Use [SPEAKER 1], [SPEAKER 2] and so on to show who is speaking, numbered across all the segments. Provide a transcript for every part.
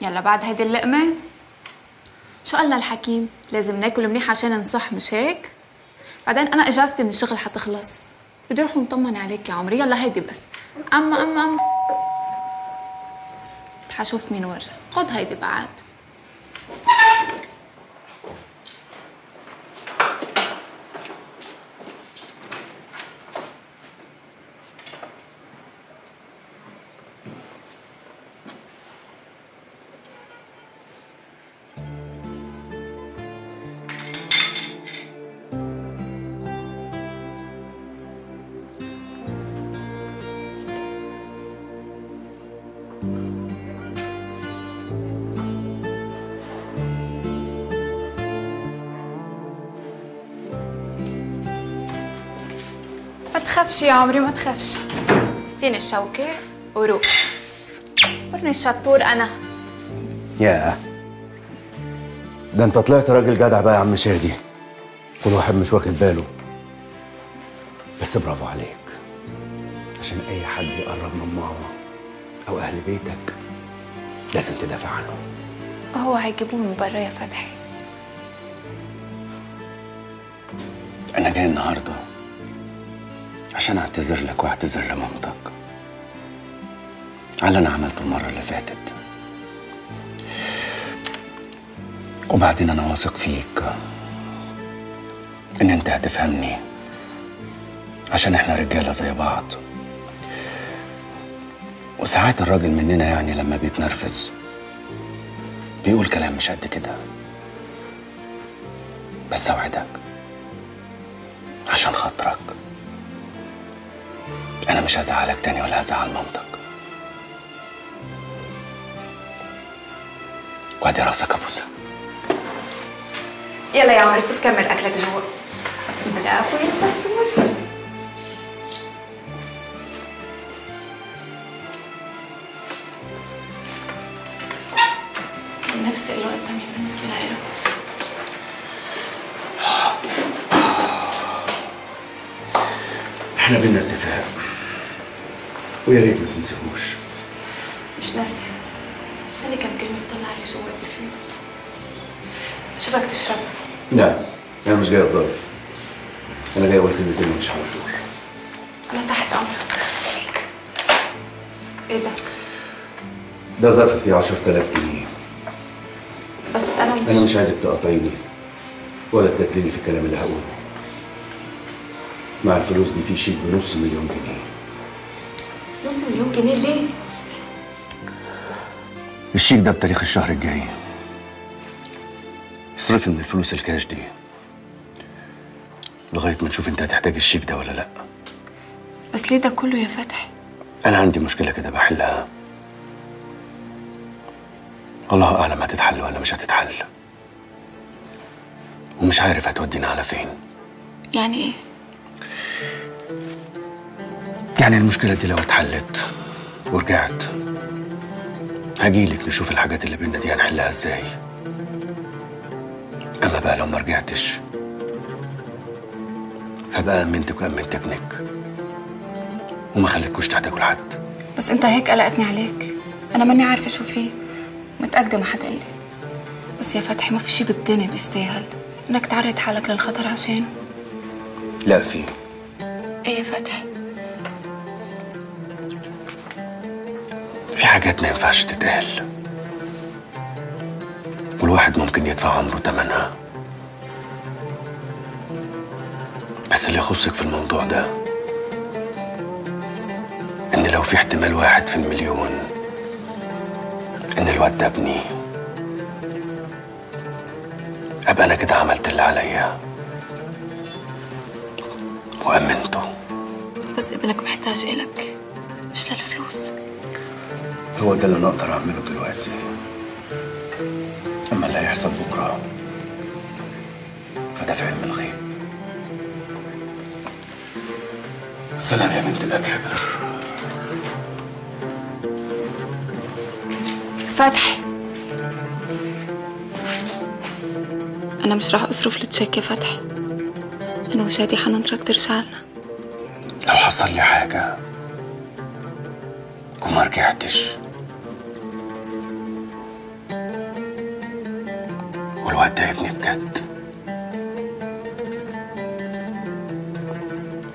[SPEAKER 1] يلا بعد هيدي اللقمة. شو قالنا الحكيم؟ لازم ناكل منيح عشان نصح مش هيك؟ بعدين أنا إجازتي من الشغل حتخلص. بدي أروح مطمن عليك يا عمري. يلا هيدي بس. أما أما أما. حشوف مين ورجع خد هيدي بعد. ما تخافش يا عمري ما تخافش. اديني الشوكة وروق ورني الشطور أنا.
[SPEAKER 2] ياه ده أنت طلعت راجل جدع بقى يا عم شادي كل واحد مش واخد باله. بس برافو عليك. عشان أي حد يقرب من ماما. أو أهل بيتك لازم تدافع عنه.
[SPEAKER 1] هو هيجيبوه من برا يا فتحي.
[SPEAKER 2] أنا جاي النهارده عشان أعتذر لك وأعتذر لمامتك على اللي أنا عملته المرة اللي فاتت. وبعدين أنا واثق فيك إن أنت هتفهمني عشان إحنا رجالة زي بعض. وساعات الراجل مننا يعني لما بيتنرفز. بيقول كلام مش قد كده. بس أوعدك عشان خاطرك. أنا مش هزعلك تاني ولا هزعل مامتك. وادي راسك ابوسه
[SPEAKER 1] يلا يا عمري فوت كمل أكلك جوا. برافو يا شطور كان نفسي له قدامي بالنسبة له
[SPEAKER 2] إحنا بينا اتفاق. ويا ريت ما تنساهوش
[SPEAKER 1] مش ناسية. بس أنا كم كلمة بطلع اللي جواتي فيه شو بدك تشرب؟
[SPEAKER 2] لا أنا مش جاي أتضرب. أنا جاي أقول كلمتين مش هقول
[SPEAKER 1] أنا تحت أمرك. إيه ده؟
[SPEAKER 2] ده ظرف فيه 10000 جنيه.
[SPEAKER 1] مش أنا مش
[SPEAKER 2] عايزك تقاطعيني ولا تجادليني في الكلام اللي هقوله. مع الفلوس دي في شيك بنص مليون جنيه.
[SPEAKER 1] نص مليون جنيه ليه؟
[SPEAKER 2] الشيك ده بتاريخ الشهر الجاي. اصرفي من الفلوس الكاش دي. لغاية ما نشوف انت هتحتاج الشيك ده ولا لأ.
[SPEAKER 1] بس ليه ده كله يا فتحي؟
[SPEAKER 2] أنا عندي مشكلة كده بحلها. الله أعلم هتتحل ولا مش هتتحل. ومش عارف هتودينا على فين.
[SPEAKER 1] يعني إيه؟
[SPEAKER 2] يعني المشكلة دي لو اتحلت ورجعت هجيلك نشوف الحاجات اللي بينا دي هنحلها إزاي. أما بقى لو ما رجعتش فبقى أمنتك وأمنت ابنك. وما خليتكوش تحتاجوا لحد.
[SPEAKER 1] بس أنت هيك قلقتني عليك. أنا ماني عارفة شو فيه. متأكدة ما لي بس يا فتحي ما في شي بالدنيا بيستاهل إنك تعرض حالك للخطر عشانه.
[SPEAKER 2] لا في.
[SPEAKER 1] إيه يا فتحي؟
[SPEAKER 2] في حاجات ما ينفعش تتقال. والواحد ممكن يدفع عمره تمنها. بس اللي يخصك في الموضوع ده إن لو في احتمال واحد في المليون إن الواد ده ابني. أبقى أنا كده عملت اللي عليا. وأمنته.
[SPEAKER 1] بس ابنك محتاج إلك مش للفلوس.
[SPEAKER 2] هو ده اللي أنا أقدر أعمله دلوقتي. أما اللي هيحصل بكرة فده في علم الغيب. سلام يا بنت الأكابر.
[SPEAKER 1] فتحي أنا مش راح أصرف التشيك يا فتحي أنا وشادي حنترك ترجع لنا
[SPEAKER 2] لو حصل لي حاجة وما رجعتش الواد ده ابني بجد.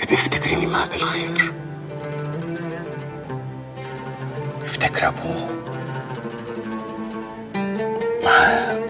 [SPEAKER 2] ابقي افتكريني معاه بالخير افتكر أبوه. 哎